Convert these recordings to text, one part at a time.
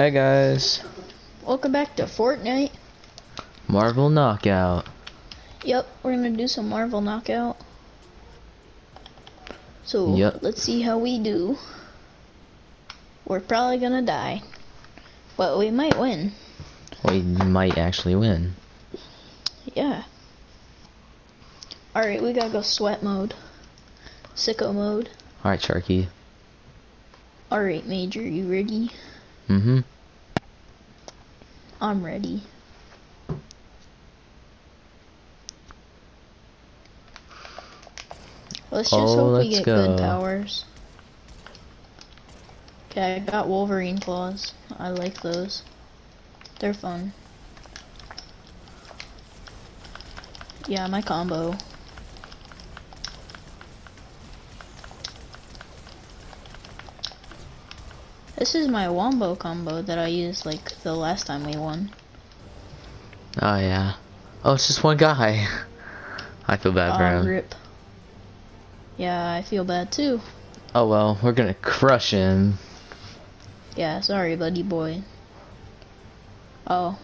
Hey guys, Welcome back to Fortnite. Marvel Knockout. Yep, we're gonna do some Marvel Knockout. So Yep. let's see how we do. We're probably gonna die, but we might win. We might actually win. Yeah. All right, we gotta go sweat mode, sicko mode. All right, Sharky. All right, Major, you ready? Mm-hmm. I'm ready. Let's just Oh, hope we let's get go. good powers. Okay, I got Wolverine claws. I like those. They're fun. Yeah, my combo. This is my wombo combo that I used like the last time we won. Oh yeah. Oh, it's just one guy. I feel bad for ah, him. rip. Yeah, I feel bad too. Oh well, we're gonna crush him. Yeah, sorry, buddy boy. Oh,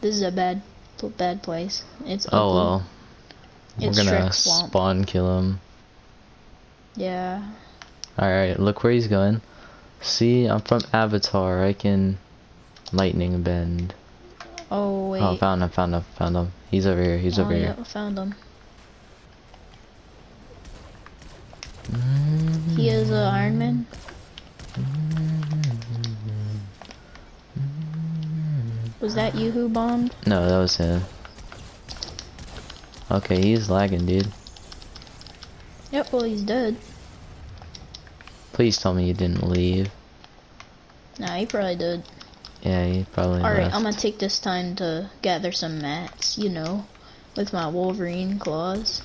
this is a bad, bad place. It's Oh ugly. well. It's we're gonna spawn kill him. Yeah. Alright, look where he's going. See, I'm from Avatar. I can lightning bend. Oh, oh wait. Oh, found him, found him, found him. He's over here, he's oh over yeah, here. found him. He is a Iron Man. Was that you who bombed? No, that was him. Okay, he's lagging, dude. Yep. Well, he's dead. Please tell me you didn't leave. Nah, he probably did. Yeah, he probably All right, left. I'm gonna take this time to gather some mats. You know, with my Wolverine claws.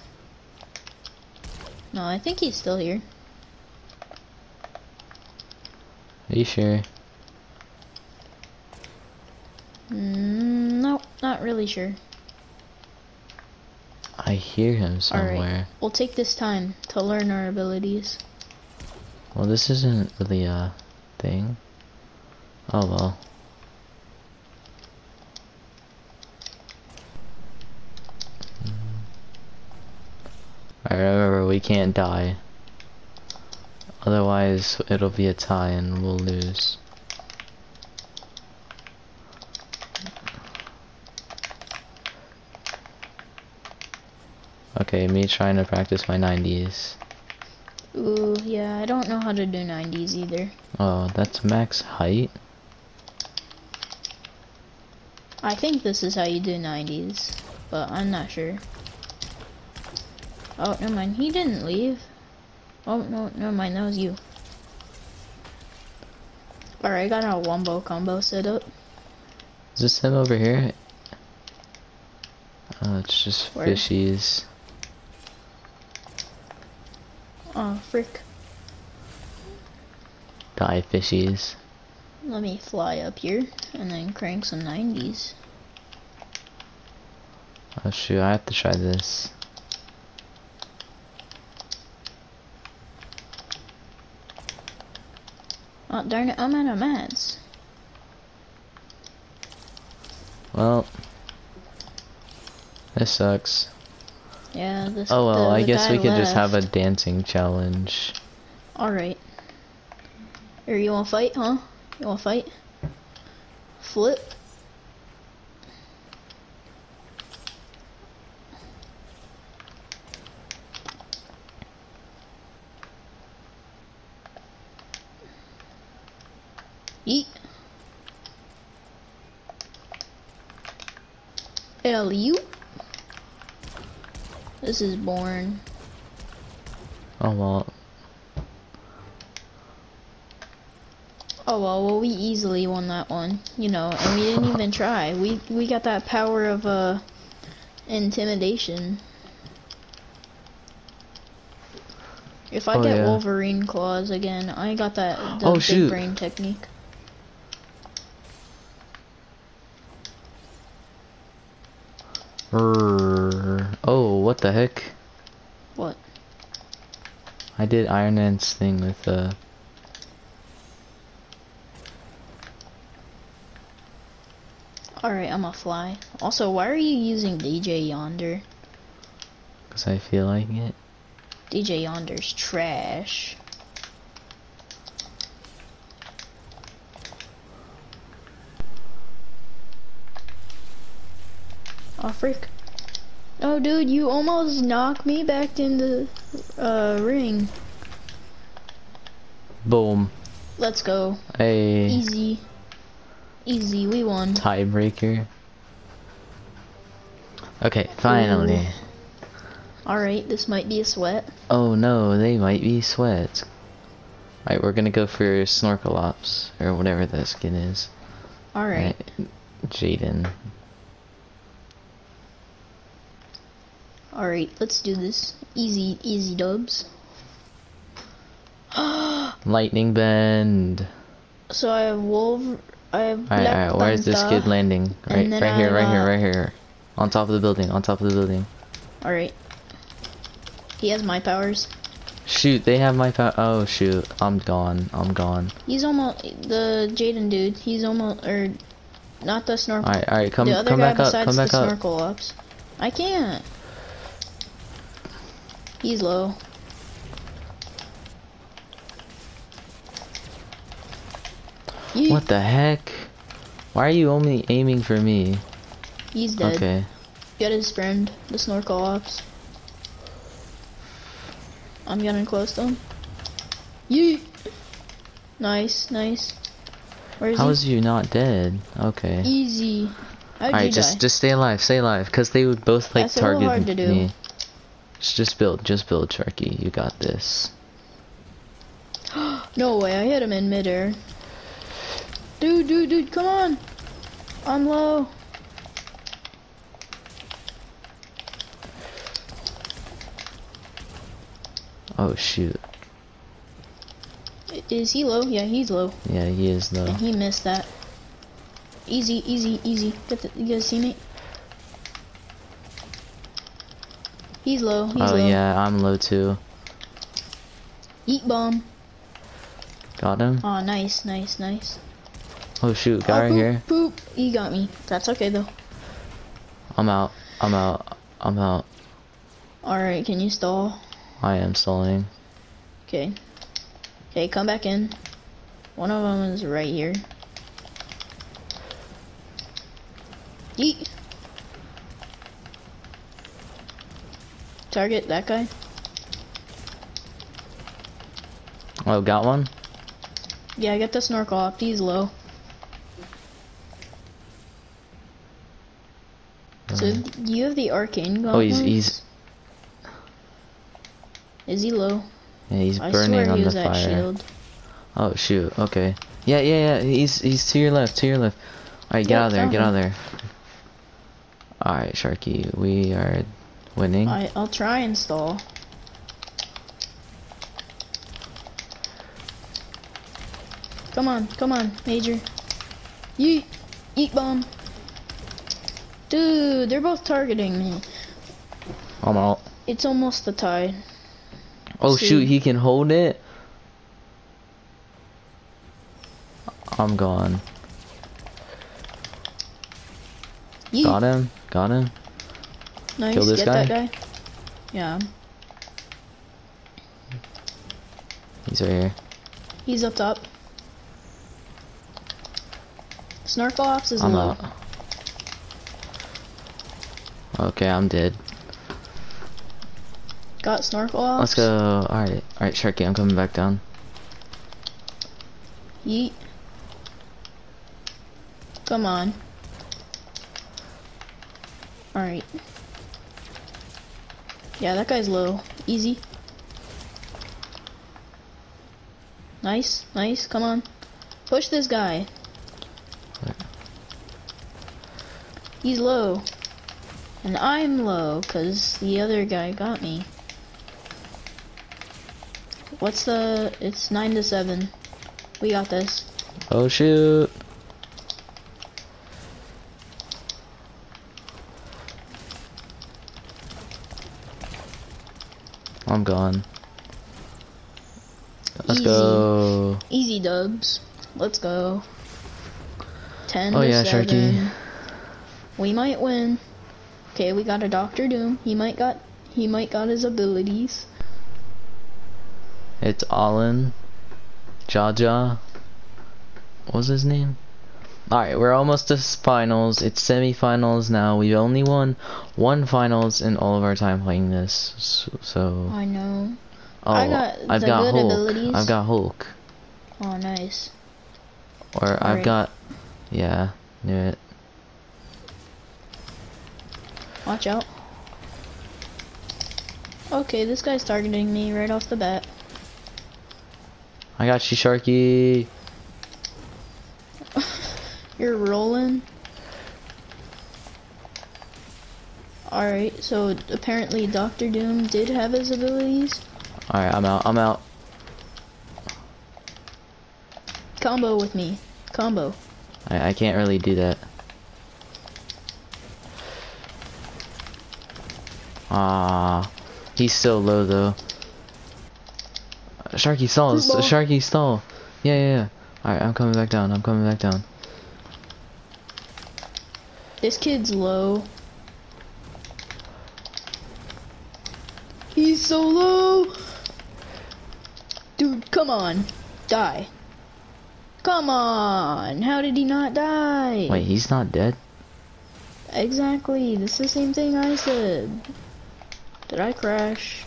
No, I think he's still here. Are you sure? Mm, no, not really sure. I hear him All somewhere. right, we'll take this time to learn our abilities. Well, this isn't really a thing. Oh well. Mm. I remember we can't die. Otherwise, it'll be a tie and we'll lose. Okay, me trying to practice my 90s. Ooh, yeah, I don't know how to do 90s either. Oh, that's max height? I think this is how you do 90s, but I'm not sure. Oh, never mind, he didn't leave. Oh, no, never mind, that was you. Alright, I got a wombo combo set up. Is this him over here? Oh, it's just Where? fishies. Oh, frick. Die fishies. Let me fly up here and then crank some 90s. Oh shoot, I have to try this. Oh, darn it, I'm out of mats. Well, this sucks. Yeah, this. Oh well, the- I the guess we could just have a dancing challenge. Alright. Here, you wanna fight, huh? You wanna fight? Flip. Yeet. L U. This is boring. Oh well, Oh well, well we easily won that one, you know, and we didn't even try. We we got that power of uh intimidation. If I Oh, get yeah. Wolverine claws again, I got that the Oh, big shoot. brain technique. Err. What the heck? What? I did Iron Man's thing with uh Alright, I'm a fly. Also, why are you using DJ Yonder? Because I feel like it. DJ Yonder's trash. Oh, freak. Oh, dude, you almost knocked me back in the uh, ring. Boom. Let's go. A Easy. Easy, we won. tiebreaker. Okay, finally. Alright, this might be a sweat. Oh no, they might be sweats. Alright, we're gonna go for Snorkel Ops, or whatever that skin is. Alright. Right, Jaden. Alright, let's do this. Easy, easy dubs. Lightning Bend. so I have Wolver... I have Alright, alright, where's this kid landing? And Right, right here, right here, right here. On top of the building, on top of the building. Alright. He has my powers. Shoot, they have my power. Oh shoot, I'm gone, I'm gone. He's almost... The Jaden dude, he's almost... Or... Not the snorkel. Alright, alright, come, the other come guy back up, come back the up. snorkel ops. I can't. He's low. Yeet. What the heck? Why are you only aiming for me? He's dead. Okay. Get his friend, the snorkel ops. I'm getting close to him. Yeet. Nice, nice. Where's How he? is you not dead? Okay. Easy. Alright, just die? just stay alive, stay alive, cause they would both like That's target hard to do. me. Just, build, just build, Sharky. You got this. No way, I hit him in midair. Dude, dude, dude, come on! I'm low. Oh shoot. Is he low? Yeah, he's low. Yeah, he is low. And he missed that. Easy, easy, easy. Get the, you guys see me? He's low, he's oh low. yeah, I'm low too. Eat bomb. Got him. Oh, nice, nice, nice. Oh shoot, guy oh, right poop, here. Poop. He got me. That's okay though. I'm out. I'm out. I'm out. Alright, can you stall? I am stalling. Okay. Okay, come back in. One of them is right here. Yeet. Target that guy. Oh, got one. Yeah, I get the snorkel off. He's low. So Mhm. do you have the arcane going? Oh, he's, he's... Is he low? yeah, he's I burning on he the fire. shield. Oh shoot. Okay. Yeah, yeah, yeah. He's he's to your left. To your left. All right, get Yep, out of there. Get out of there. All right, Sharky. We are winning. I I'll try install. Come on, come on, Major. Yeet, eat bomb. Dude, they're both targeting me. I'm out. It's almost a tie. Oh See. shoot, he can hold it. I'm gone. Yeet. Got him. Got him. Nice, Kill this get guy? that guy. Yeah, He's right here. he's up top. Snorkel ops is I'm low. out. Okay, I'm dead. Got snorkel ops. Let's go. All right, all right, Sharky. I'm coming back down. Yeet. Come on. Alright. Yeah, that guy's low. Easy. Nice, nice, come on. Push this guy. He's low. And I'm low, because the other guy got me. What's the... It's 9 to 7. We got this. Oh shoot. I'm gone. Let's Easy. go. Easy dubs. Let's go. 10 Oh yeah, 7. Sharky. We might win. Okay, we got a Doctor Doom. He might got he might got his abilities. It's Alan. Jaja. What was his name? Alright, we're almost to finals. It's semifinals now. We've only won one finals in all of our time playing this. So, I know. oh, I got I've got Hulk. abilities. I've got Hulk. Oh, nice. Or I've got yeah, knew it. Watch out. Okay, this guy's targeting me right off the bat. I got you, Sharky. You're rolling. Alright, so apparently Doctor Doom did have his abilities. Alright, I'm out. I'm out. Combo with me. Combo. I, I can't really do that. Ah, he's still low though. Sharky stalls. Football. Sharky stall. Yeah, yeah, yeah. Alright, I'm coming back down. I'm coming back down. This kid's low. He's so low! Dude, come on. Die. Come on! How did he not die? Wait, he's not dead? Exactly, this is the same thing I said. Did I crash?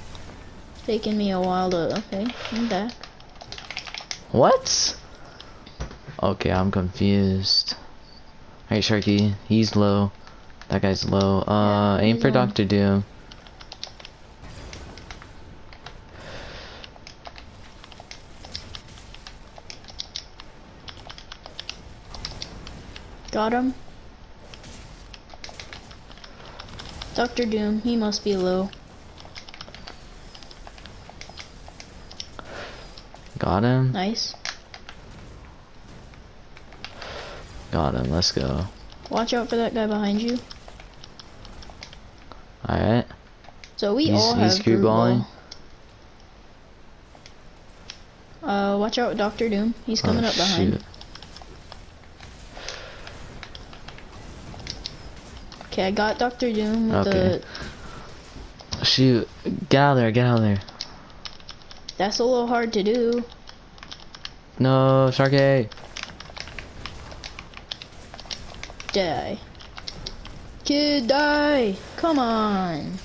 Taking me a while to. Okay, I'm back. What? Okay, I'm confused. Alright, Sharky. He's low. That guy's low. Uh, Yeah, aim for. Doctor Doom. Got him. Doctor Doom, he must be low. Got him. Nice. Got him. Let's go. Watch out for that guy behind you. Alright. So we He's- all he's have screwballing. balling. Uh, watch out, Doctor Doom. He's coming Oh, up behind. shoot. Okay, I got Doctor Doom with Okay. the. Shoot. Get out of there. Get out of there. That's a little hard to do. No, Sharky. Die. Kid, die! Come on!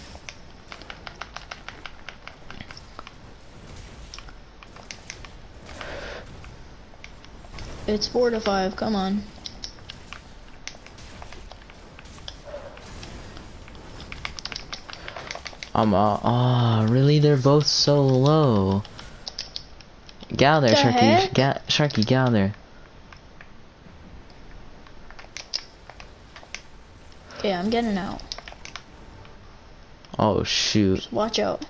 It's four to five, come on. I'm uh oh really they're both so low. Get out of there, The Sharky. Get Sharky, get out of there. Okay, I'm getting out. Oh shoot. Watch out.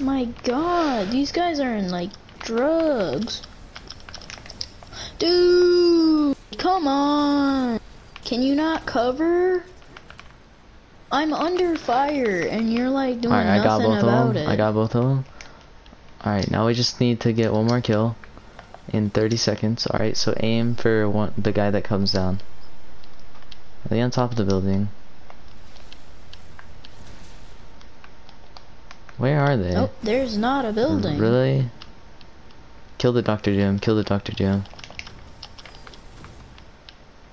My god, these guys are in like drugs. Dude, come on. Can you not cover? I'm under fire and you're like doing Alright, I got nothing both of about them. it. I got both of them. Alright, now we just need to get one more kill in 30 seconds. Alright, so aim for one the guy that comes down. Are they on top of the building? Where are they? Oh, there's not a building. Really? Kill the Dr. Doom. Kill the Dr. Doom.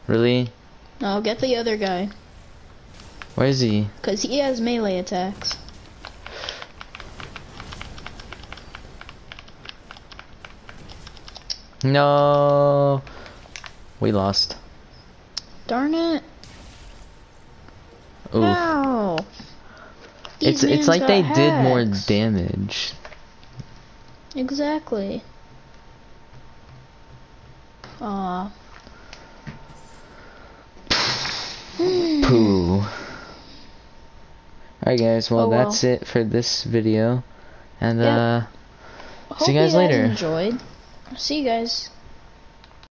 Really? No, get the other guy. Where is he? Because he has melee attacks. No. We lost. Darn it. Oof. Ow. It's These it's like they did more damage. Exactly. Aw. Pooh. Alright guys, well, Oh, well. that's it for this video. And Yeah. uh See you guys you later. enjoyed. See you guys.